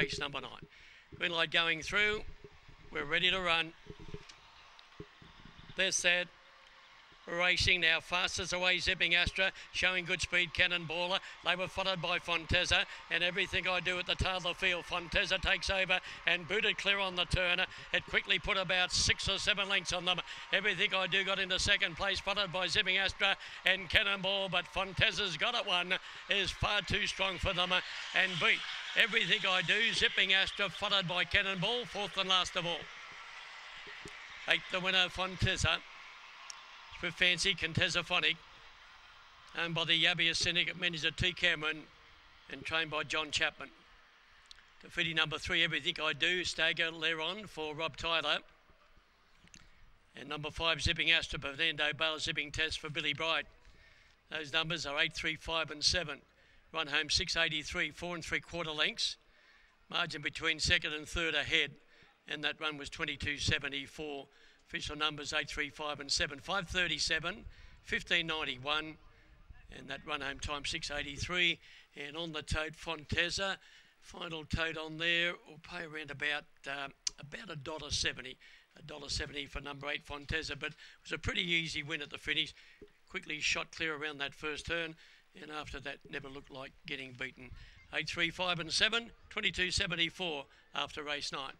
race number nine. Green light going through. We're ready to run. They're set. Racing now, fastest away, Zipping Astra, showing good speed, Cannonballer. They were followed by Fonteza, and everything I do at the the field. Fonteza takes over and booted clear on the turner. It quickly put about six or seven lengths on them. Everything I do got into second place, followed by Zipping Astra and Cannonball, but Fonteza's got it one, is far too strong for them and beat everything I do. Zipping Astra, followed by Cannonball, fourth and last of all. Eighth, the winner, Fonteza for Fancy Contessa Phonic, owned by the Yabia Syndicate manager T. Cameron and trained by John Chapman. Defeating number three, Everything I Do, Stagger Leron for Rob Tyler. And number five, Zipping Astra, Fernando Bale, Zipping Test for Billy Bright. Those numbers are eight, three, five, and 7. Run home 683, four and three quarter lengths. Margin between second and third ahead. And that run was 2274. Official numbers 835 and 7. 537, 1591. And that run home time 683. And on the tote, Fonteza. Final tote on there will pay around about uh, about a dollar seventy, a dollar seventy for number eight Fonteza. But it was a pretty easy win at the finish. Quickly shot clear around that first turn, and after that, never looked like getting beaten. Eight, three, five, and seven. Twenty-two seventy-four after race nine.